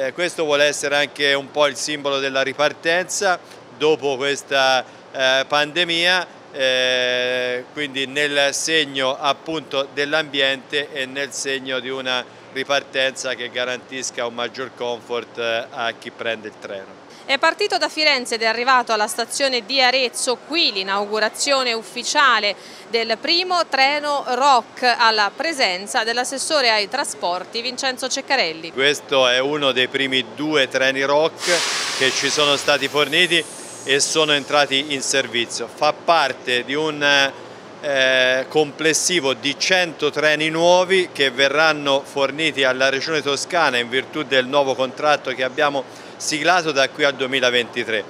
Eh, questo vuole essere anche un po' il simbolo della ripartenza dopo questa eh, pandemia, eh, quindi nel segno appunto dell'ambiente e nel segno di una ripartenza che garantisca un maggior comfort eh, a chi prende il treno. È partito da Firenze ed è arrivato alla stazione di Arezzo, qui l'inaugurazione ufficiale del primo treno ROC alla presenza dell'assessore ai trasporti Vincenzo Ceccarelli. Questo è uno dei primi due treni ROC che ci sono stati forniti e sono entrati in servizio. Fa parte di un eh, complessivo di 100 treni nuovi che verranno forniti alla Regione Toscana in virtù del nuovo contratto che abbiamo siglato da qui al 2023,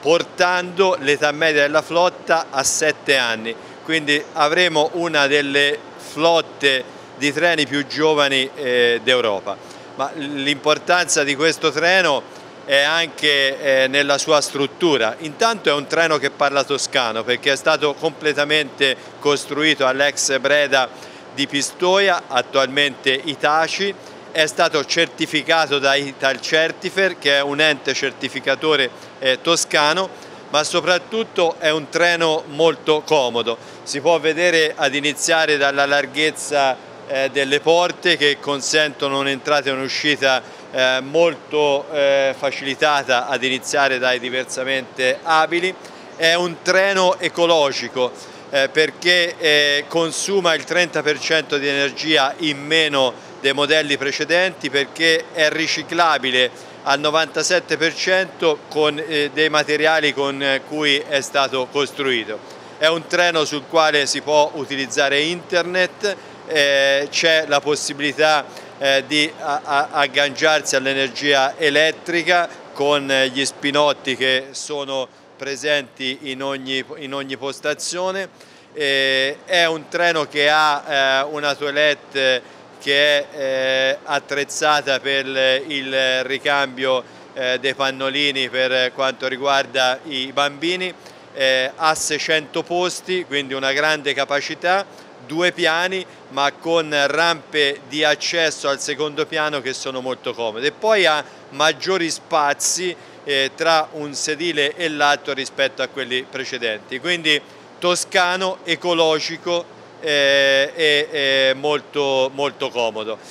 portando l'età media della flotta a 7 anni, quindi avremo una delle flotte di treni più giovani eh, d'Europa. Ma l'importanza di questo treno è anche eh, nella sua struttura. Intanto è un treno che parla toscano perché è stato completamente costruito all'ex Breda di Pistoia, attualmente Itaci, è stato certificato da Italcertifer che è un ente certificatore eh, toscano ma soprattutto è un treno molto comodo. Si può vedere ad iniziare dalla larghezza eh, delle porte che consentono un'entrata e un'uscita eh, molto eh, facilitata ad iniziare dai diversamente abili. È un treno ecologico eh, perché eh, consuma il 30% di energia in meno dei modelli precedenti perché è riciclabile al 97% con eh, dei materiali con eh, cui è stato costruito. È un treno sul quale si può utilizzare internet, c'è la possibilità eh, di agganciarsi all'energia elettrica con eh, gli spinotti che sono presenti in ogni, in ogni postazione. Eh, è un treno che ha una toilette che è eh, attrezzata per il ricambio eh, dei pannolini per quanto riguarda i bambini, eh, ha 600 posti, quindi una grande capacità, due piani ma con rampe di accesso al secondo piano che sono molto comode e poi ha maggiori spazi eh, tra un sedile e l'altro rispetto a quelli precedenti, quindi toscano, ecologico, eh, è, molto, molto comodo.